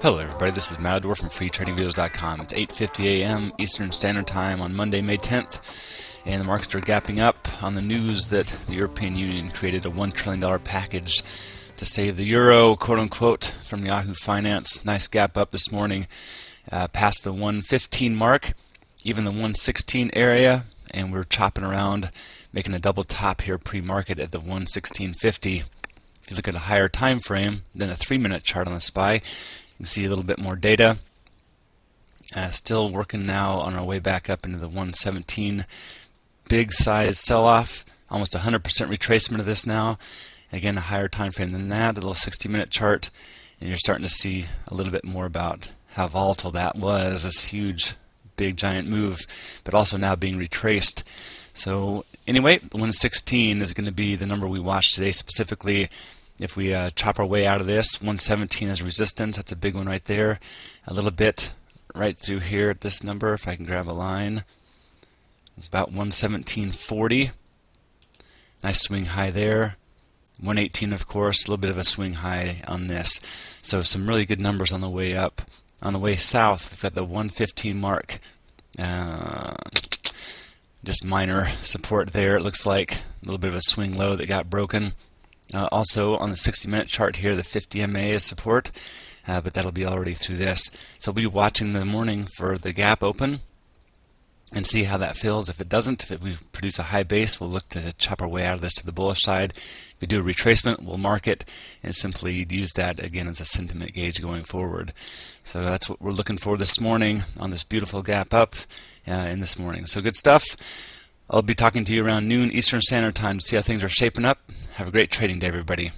Hello everybody, this is Matador from FreeTradingVideos.com. It's 8.50 a.m. Eastern Standard Time on Monday, May 10th, and the markets are gapping up on the news that the European Union created a $1 trillion package to save the euro, quote-unquote, from Yahoo Finance. Nice gap up this morning, uh, past the 115 mark, even the 116 area, and we're chopping around, making a double top here pre-market at the 116.50. If you look at a higher time frame than a three-minute chart on the SPY, you can see a little bit more data. Uh, still working now on our way back up into the 117 big size sell-off, almost 100% retracement of this now. Again, a higher time frame than that, a little 60-minute chart, and you're starting to see a little bit more about how volatile that was, this huge, big, giant move, but also now being retraced. So anyway, 116 is going to be the number we watch today specifically. If we uh, chop our way out of this, 117 is resistance. That's a big one right there. A little bit right through here at this number, if I can grab a line. It's about 117.40. Nice swing high there. 118, of course, a little bit of a swing high on this. So some really good numbers on the way up. On the way south, we've got the 115 mark. Uh, just minor support there, it looks like. A little bit of a swing low that got broken. Uh, also on the 60 minute chart here the 50 MA is support uh, but that'll be already through this. So we'll be watching the morning for the gap open and see how that feels. If it doesn't, if we produce a high base, we'll look to chop our way out of this to the bullish side. If we do a retracement, we'll mark it and simply use that again as a sentiment gauge going forward. So that's what we're looking for this morning on this beautiful gap up uh, in this morning. So good stuff. I'll be talking to you around noon Eastern Standard Time to see how things are shaping up. Have a great trading day, everybody.